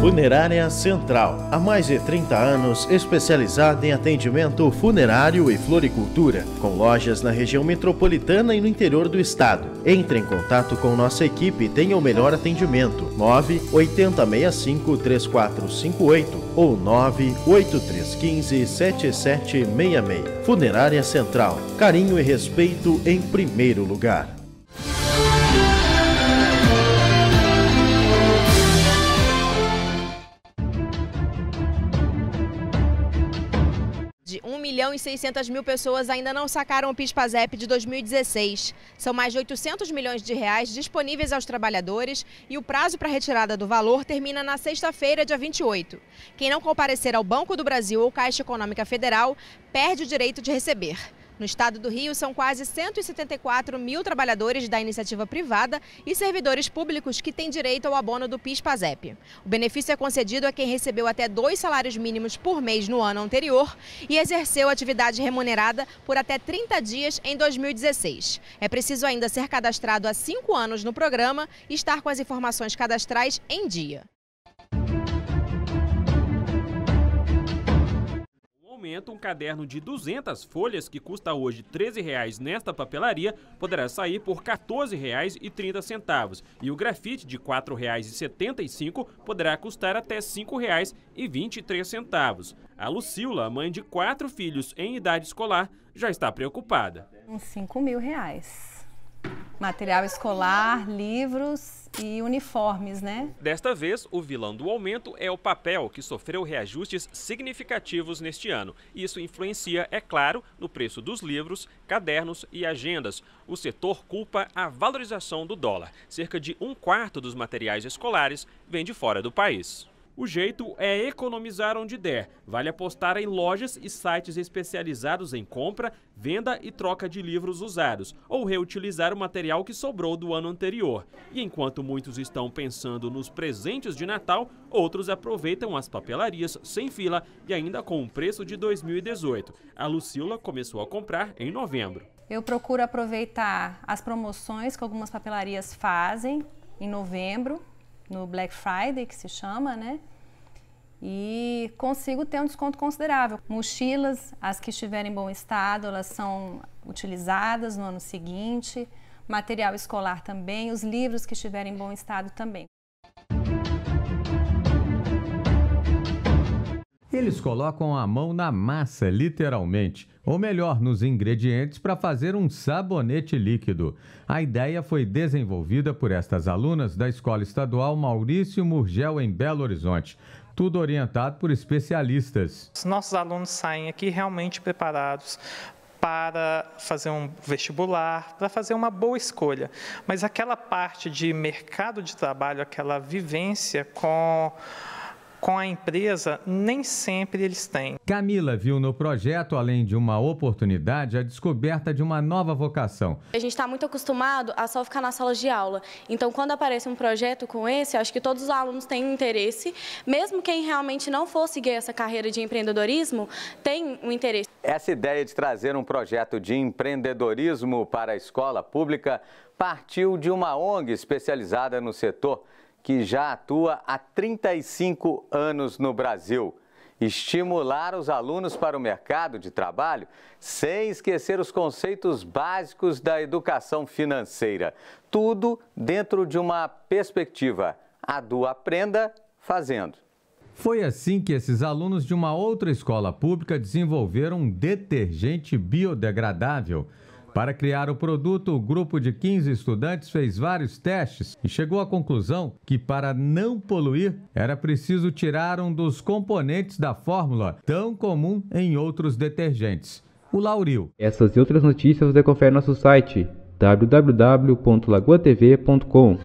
Funerária Central. Há mais de 30 anos, especializada em atendimento funerário e floricultura, com lojas na região metropolitana e no interior do estado. Entre em contato com nossa equipe e tenha o melhor atendimento. 98065 3458 ou 98315 7766. Funerária Central. Carinho e respeito em primeiro lugar. De 1 milhão e 600 mil pessoas ainda não sacaram o PIS/PASEP de 2016. São mais de 800 milhões de reais disponíveis aos trabalhadores e o prazo para retirada do valor termina na sexta-feira, dia 28. Quem não comparecer ao Banco do Brasil ou Caixa Econômica Federal perde o direito de receber. No estado do Rio, são quase 174 mil trabalhadores da iniciativa privada e servidores públicos que têm direito ao abono do PIS/PASEP. O benefício é concedido a quem recebeu até dois salários mínimos por mês no ano anterior e exerceu atividade remunerada por até 30 dias em 2016. É preciso ainda ser cadastrado há cinco anos no programa e estar com as informações cadastrais em dia. Um caderno de 200 folhas, que custa hoje R$ 13,00 nesta papelaria, poderá sair por R$ 14,30. E o grafite de R$ 4,75 poderá custar até R$ 5,23. A Lucila, mãe de quatro filhos em idade escolar, já está preocupada. Uns 5 mil reais. Material escolar, livros e uniformes, né? Desta vez, o vilão do aumento é o papel, que sofreu reajustes significativos neste ano. Isso influencia, é claro, no preço dos livros, cadernos e agendas. O setor culpa a valorização do dólar. Cerca de um quarto dos materiais escolares vem de fora do país. O jeito é economizar onde der. Vale apostar em lojas e sites especializados em compra, venda e troca de livros usados, ou reutilizar o material que sobrou do ano anterior. E enquanto muitos estão pensando nos presentes de Natal, outros aproveitam as papelarias sem fila e ainda com o preço de 2018. A Lucila começou a comprar em novembro. Eu procuro aproveitar as promoções que algumas papelarias fazem em novembro, no Black Friday, que se chama, né? E consigo ter um desconto considerável. Mochilas, as que estiverem em bom estado, elas são utilizadas no ano seguinte. Material escolar também, os livros que estiverem em bom estado também. Eles colocam a mão na massa, literalmente, ou melhor, nos ingredientes para fazer um sabonete líquido. A ideia foi desenvolvida por estas alunas da Escola Estadual Maurício Murgel, em Belo Horizonte. Tudo orientado por especialistas. Os nossos alunos saem aqui realmente preparados para fazer um vestibular, para fazer uma boa escolha. Mas aquela parte de mercado de trabalho, aquela vivência com com a empresa, nem sempre eles têm. Camila viu no projeto, além de uma oportunidade, a descoberta de uma nova vocação. A gente está muito acostumado a só ficar na sala de aula. Então, quando aparece um projeto com esse, acho que todos os alunos têm interesse, mesmo quem realmente não for seguir essa carreira de empreendedorismo, tem um interesse. Essa ideia de trazer um projeto de empreendedorismo para a escola pública partiu de uma ONG especializada no setor que já atua há 35 anos no Brasil. Estimular os alunos para o mercado de trabalho sem esquecer os conceitos básicos da educação financeira. Tudo dentro de uma perspectiva, a do aprenda fazendo. Foi assim que esses alunos de uma outra escola pública desenvolveram um detergente biodegradável para criar o produto, o grupo de 15 estudantes fez vários testes e chegou à conclusão que, para não poluir, era preciso tirar um dos componentes da fórmula tão comum em outros detergentes, o lauril. Essas e outras notícias você confere no nosso site www.lagoatv.com.